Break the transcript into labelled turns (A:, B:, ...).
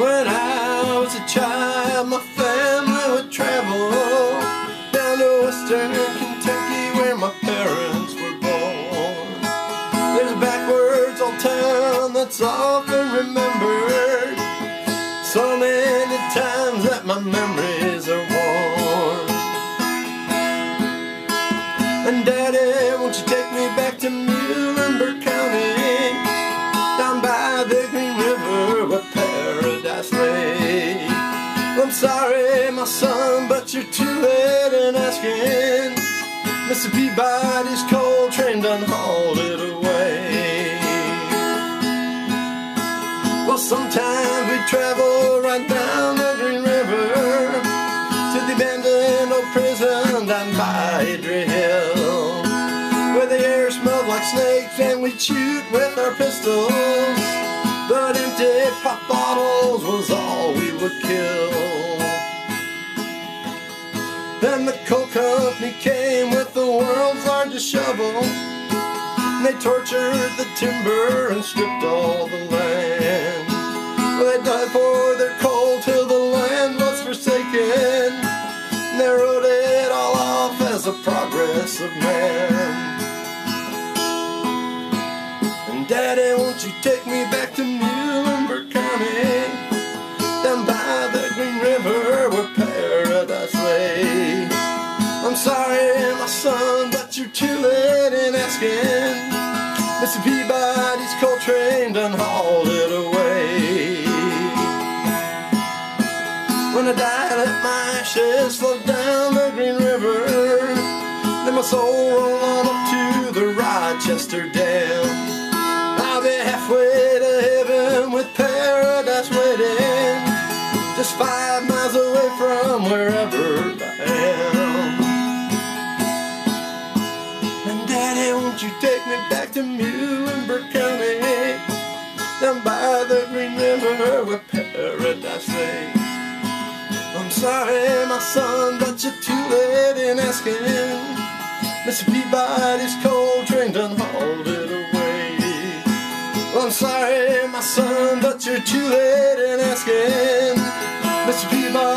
A: When I was a child, my family would travel down to western Kentucky where my parents were born. There's a backwards old town that's often remembered so many times that my memories are worn. And Daddy, won't you take me back to Muhlenberg I'm sorry, my son, but you're too late in asking. Mr. Peabody's coal train done hauled it away. Well, sometimes we travel right down the Green River to the abandoned old prison down by Idry Hill, where the air smelled like snakes and we'd shoot with our pistols. But empty pop bottles was all we would kill. Then the coal company came with the world's largest shovel. They tortured the timber and stripped all the land. They died for their coal till the land was forsaken. They wrote it all off as the progress of man. And Daddy, won't you take me back to Muhlenberg too late in asking. Mr. Peabody's coal train done hauled it away. When I die, let my ashes float down the Green River. Then my soul roll on up to the Rochester Dam. I'll be halfway to heaven with paradise waiting. Just five miles away from wherever Daddy, won't you take me back to Muhlenberg County? Down by the Green River where paradise lay. I'm sorry, my son, but you're too late in asking. Mr. Peabody's coal train done hauled it away. Well, I'm sorry, my son, but you're too late in asking. Mr. Peabody's coal